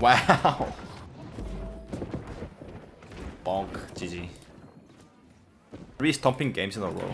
Wow. Bonk. GG. Three stomping games in a row.